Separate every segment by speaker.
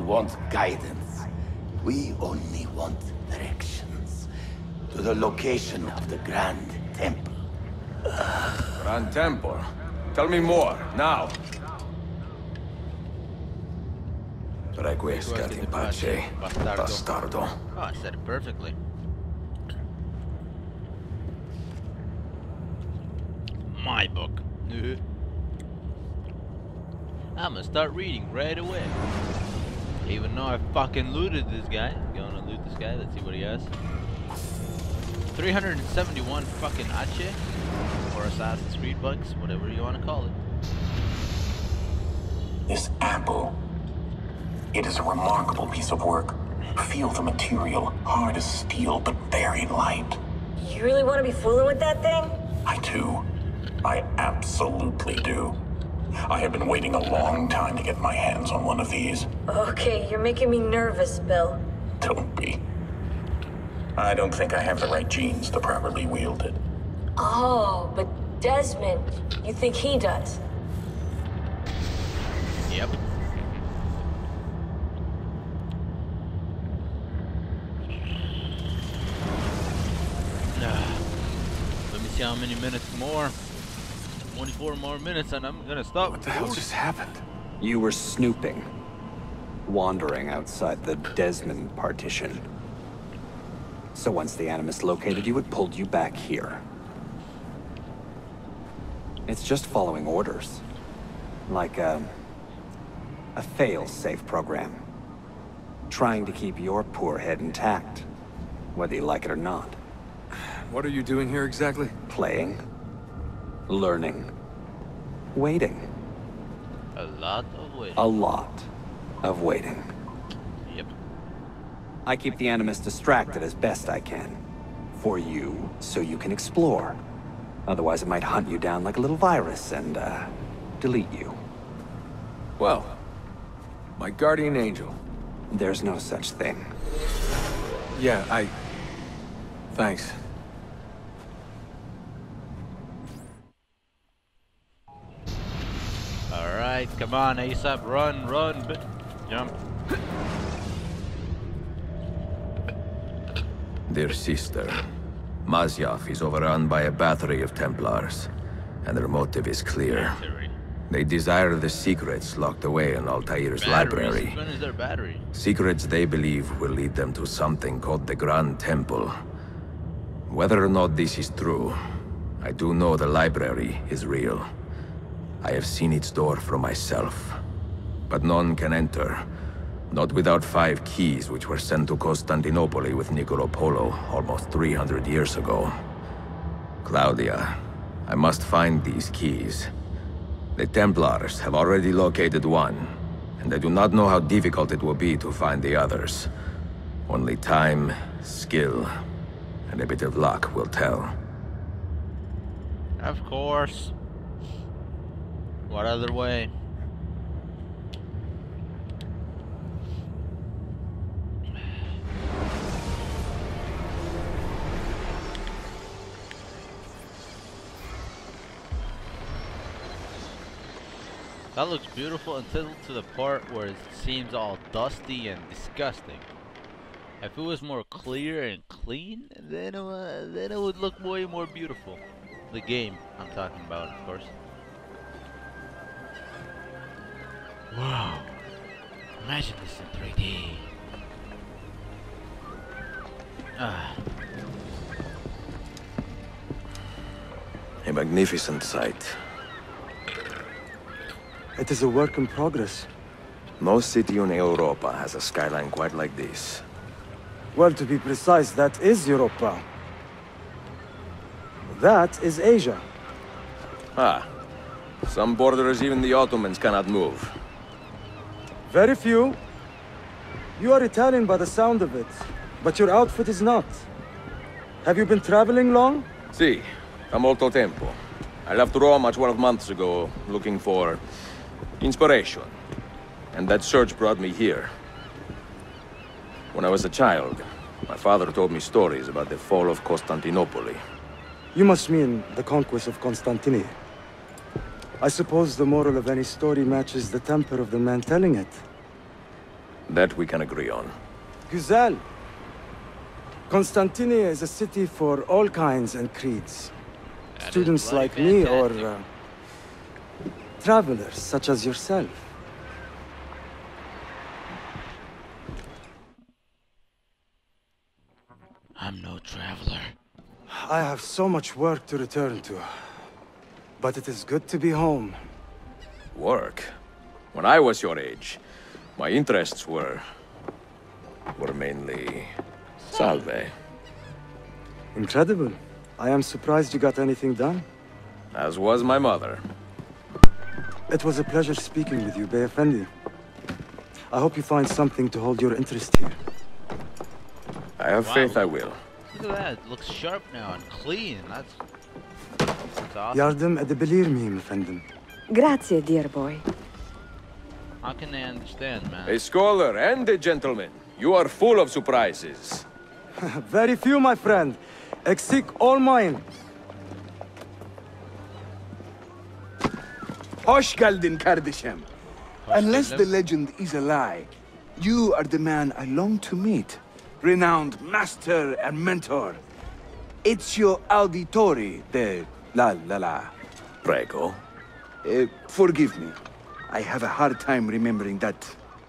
Speaker 1: want guidance. We only want directions. To the location of the Grand Temple.
Speaker 2: Grand Temple? Tell me more, now. Requiescat in pace, bastardo.
Speaker 3: Oh, I said it perfectly. My book. I'm gonna start reading right away. Even though I fucking looted this guy. Gonna loot this guy, let's see what he has. 371 fucking Akçe. Or Assassin's Creed bucks, whatever you wanna call it.
Speaker 4: This apple. It is a remarkable piece of work. Feel the material, hard as steel, but very light.
Speaker 5: You really want to be fooling with that thing?
Speaker 4: I do. I absolutely do. I have been waiting a long time to get my hands on one of these.
Speaker 5: Okay, you're making me nervous, Bill.
Speaker 4: Don't be. I don't think I have the right genes to properly wield it.
Speaker 5: Oh, but Desmond, you think he does?
Speaker 3: Yep. Ah, let me see how many minutes more. 24 more minutes and I'm gonna stop.
Speaker 2: What the hell just happened?
Speaker 6: You were snooping. Wandering outside the Desmond partition. So once the Animus located you, it pulled you back here. It's just following orders. Like a... a fail-safe program. Trying to keep your poor head intact. Whether you like it or not.
Speaker 2: What are you doing here exactly?
Speaker 6: Playing. Learning. Waiting.
Speaker 3: A lot of waiting.
Speaker 6: A lot of waiting.
Speaker 3: Yep.
Speaker 6: I keep the Animus distracted as best I can. For you, so you can explore. Otherwise it might hunt you down like a little virus and, uh, delete you.
Speaker 2: Well, my guardian angel.
Speaker 6: There's no such thing.
Speaker 2: Yeah, I... Thanks.
Speaker 3: Alright, come on, ASAP, run, run, jump.
Speaker 2: Dear sister, Masyaf is overrun by a battery of Templars, and their motive is clear.
Speaker 3: Battery.
Speaker 2: They desire the secrets locked away in Altair's
Speaker 3: Batteries?
Speaker 2: library.
Speaker 3: When is their battery?
Speaker 2: Secrets they believe will lead them to something called the Grand Temple. Whether or not this is true, I do know the library is real. I have seen its door for myself. But none can enter. Not without five keys which were sent to Constantinople with Niccolo Polo almost 300 years ago. Claudia, I must find these keys. The Templars have already located one, and I do not know how difficult it will be to find the others. Only time, skill, and a bit of luck will tell.
Speaker 3: Of course. What other way? That looks beautiful until to the part where it seems all dusty and disgusting. If it was more clear and clean, then uh, then it would look way more beautiful. The game I'm talking about, of course. Wow! Imagine this in 3D. Ah,
Speaker 2: A magnificent sight.
Speaker 7: It is a work in progress.
Speaker 2: No city in Europa has a skyline quite like this.
Speaker 7: Well, to be precise, that is Europa. That is Asia.
Speaker 2: Ah, some borders even the Ottomans cannot move.
Speaker 7: Very few. You are Italian by the sound of it, but your outfit is not. Have you been traveling long?
Speaker 2: Sì, da molto tempo. I left Roma 12 months ago, looking for inspiration. And that search brought me here. When I was a child, my father told me stories about the fall of Constantinople.
Speaker 7: You must mean the conquest of Constantinople. I suppose the moral of any story matches the temper of the man telling it.
Speaker 2: That we can agree on.
Speaker 7: Güzel. Constantinople is a city for all kinds and creeds.
Speaker 3: That is
Speaker 7: Students
Speaker 3: bloody
Speaker 7: like me or uh, travelers such as yourself.
Speaker 3: I'm no traveler.
Speaker 7: I have so much work to return to. But it is good to be home.
Speaker 2: Work? When I was your age, my interests were... were mainly... salve.
Speaker 7: Incredible. I am surprised you got anything done.
Speaker 2: As was my mother.
Speaker 7: It was a pleasure speaking with you, Bey Effendi. I hope you find something to hold your interest here.
Speaker 2: I have
Speaker 3: Wow.
Speaker 2: faith I will.
Speaker 3: Look at that. It looks sharp now and clean. That's, that's awesome.
Speaker 7: Yardım edebilir miyim efendim?
Speaker 8: Grazie, dear boy.
Speaker 3: How can they understand, man?
Speaker 2: A scholar and a gentleman. You are full of surprises.
Speaker 7: Very few, my friend. Exik all mine.
Speaker 9: Hoş geldin kardeşim. Unless
Speaker 3: geldin.
Speaker 9: the legend is a lie, you are the man I long to meet. Renowned master and mentor. Ezio Auditore de La La La.
Speaker 2: Prego.
Speaker 9: Uh, forgive me. I have a hard time remembering that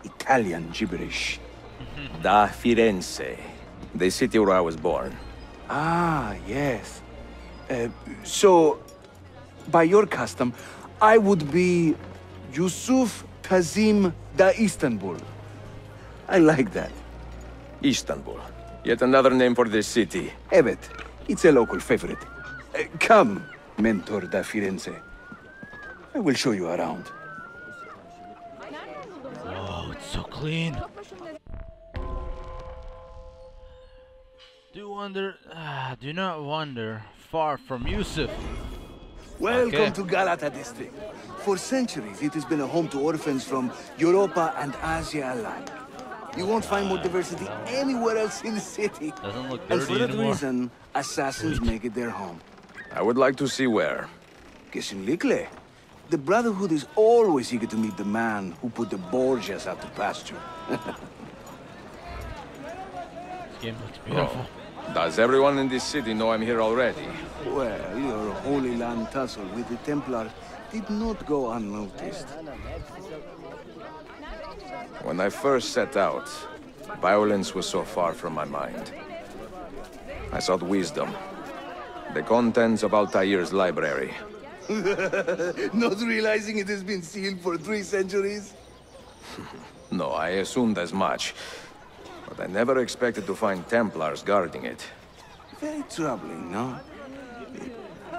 Speaker 9: Italian gibberish.
Speaker 2: Da Firenze. The city where I was born.
Speaker 9: Ah, yes. Uh, so, by your custom, I would be Yusuf Tazim da Istanbul. I like that.
Speaker 2: Istanbul. Yet another name for this city.
Speaker 9: Evet, it's a local favorite. Uh, come, Mentor da Firenze. I will show you around.
Speaker 3: Oh, it's so clean. Do wonder, ah, do not wander far from Yusuf.
Speaker 9: Welcome
Speaker 3: Okay.
Speaker 9: to Galata district. For centuries, it has been a home to orphans from Europa and Asia alike. You won't find more diversity anywhere else in the city.
Speaker 3: Doesn't look dirty
Speaker 9: And for that
Speaker 3: anymore.
Speaker 9: reason, assassins make it their home.
Speaker 2: I would like to see where.
Speaker 9: Kesinlikle. The Brotherhood is always eager to meet the man who put the Borgias out to pasture.
Speaker 3: This game looks beautiful.
Speaker 2: Oh. Does everyone in this city know I'm here already?
Speaker 9: Well, your Holy Land tussle with the Templars did not go unnoticed.
Speaker 2: When I first set out, violence was so far from my mind. I sought wisdom. The contents of Altair's library.
Speaker 9: Not realizing it has been sealed for three centuries?
Speaker 2: No, I assumed as much. But I never expected to find Templars guarding it.
Speaker 9: Very troubling, no?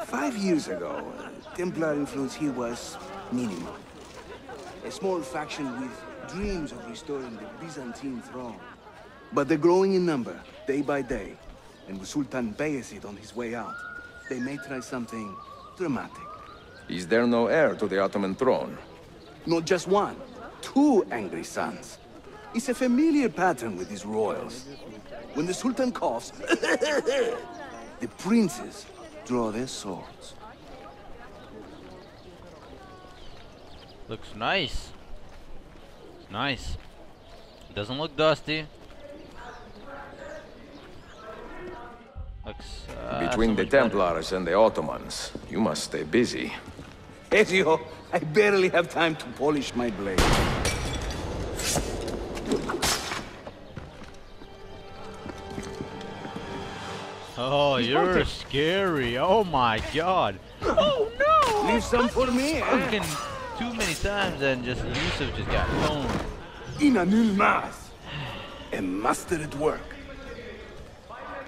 Speaker 9: Five years ago, uh, Templar influence here was minimal. A small faction with dreams of restoring the Byzantine throne. But they're growing in number, day by day. And with Sultan Bayezid on his way out, they may try something dramatic.
Speaker 2: Is there no heir to the Ottoman throne?
Speaker 9: Not just one, two angry sons. It's a familiar pattern with these royals. When the Sultan coughs, the princes draw their swords.
Speaker 3: Looks nice. It's nice. Doesn't look dusty.
Speaker 2: Between
Speaker 3: so
Speaker 2: the
Speaker 3: much better.
Speaker 2: Templars and the Ottomans, you must stay busy.
Speaker 9: Ezio, I barely have time to polish my blade.
Speaker 3: Oh, you're scary. Oh my god. Oh no!
Speaker 9: Leave some for me, eh?
Speaker 3: Fucking too many times and just Yusuf just got blown.
Speaker 9: In a new Mas. A master at work.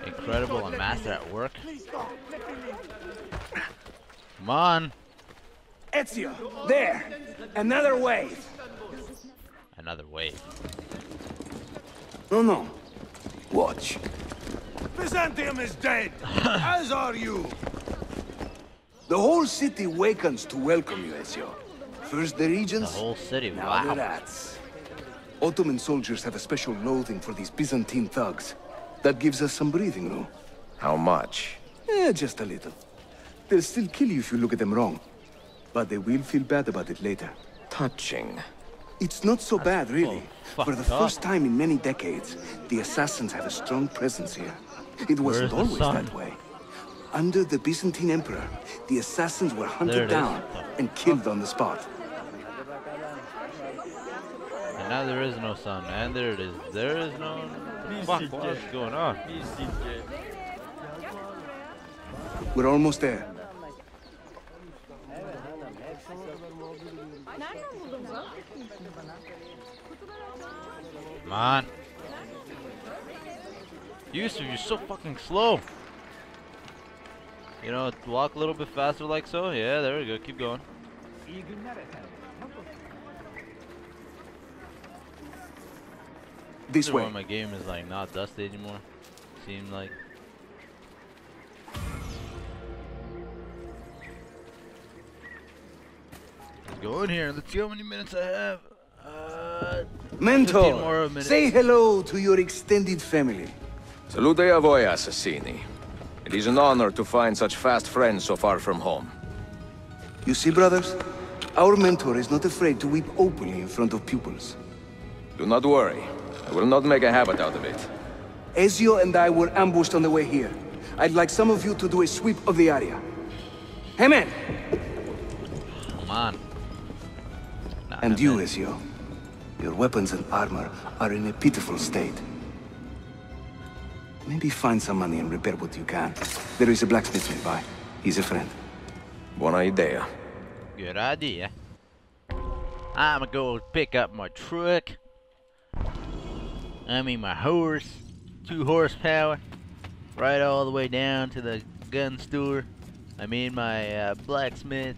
Speaker 3: Incredible and master at work. Come on.
Speaker 9: Ezio, there. Another wave.
Speaker 3: Another wave.
Speaker 9: No, no. Watch.
Speaker 10: Byzantium is dead, as are you.
Speaker 9: The whole city wakens to welcome you, Ezio. First the
Speaker 3: The whole city.
Speaker 9: now the rats. Ottoman soldiers have a special loathing for these Byzantine thugs. That gives us some breathing room.
Speaker 2: How much?
Speaker 9: Eh, just a little. They'll still kill you if you look at them wrong. But they will feel bad about it later.
Speaker 2: Touching.
Speaker 9: It's not so bad, really.
Speaker 3: Oh,
Speaker 9: For the first time in many decades, the assassins have a strong presence here. It wasn't always that way. Under the Byzantine Emperor, the assassins were hunted down and killed on the spot.
Speaker 3: And now there is no sun. And there it is. There is no. Fuck, what's going on?
Speaker 9: We're almost there.
Speaker 3: Man. Yusuf, you're so fucking slow. You know, walk a little bit faster like so. Yeah, there we go. Keep going.
Speaker 9: This
Speaker 3: Wonder
Speaker 9: way.
Speaker 3: why my game is like not dusty anymore. Seems like. Let's go in here. Let's see how many minutes I have. Uh, 15 more
Speaker 9: Mentor, say hello to your extended family.
Speaker 2: Salute a voi, assassini. It is an honor to find such fast friends so far from home.
Speaker 9: You see, brothers? Our mentor is not afraid to weep openly in front of pupils.
Speaker 2: Do not worry. I will not make a habit out of it.
Speaker 9: Ezio and I were ambushed on the way here. I'd like some of you to do a sweep of the area. Hey, man!
Speaker 3: Come on. Nah,
Speaker 9: And you,
Speaker 3: man.
Speaker 9: Ezio. Your weapons and armor are in a pitiful state. Maybe find some money and repair what you can. There is a blacksmith nearby. He's a friend.
Speaker 2: Buona idea.
Speaker 3: Good idea. I'ma go pick up my truck. I mean my horse. Two horsepower. Right all the way down to the gun store. I mean my uh, blacksmith.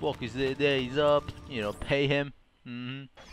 Speaker 3: Walk his days up. You know, pay him. Mm hmm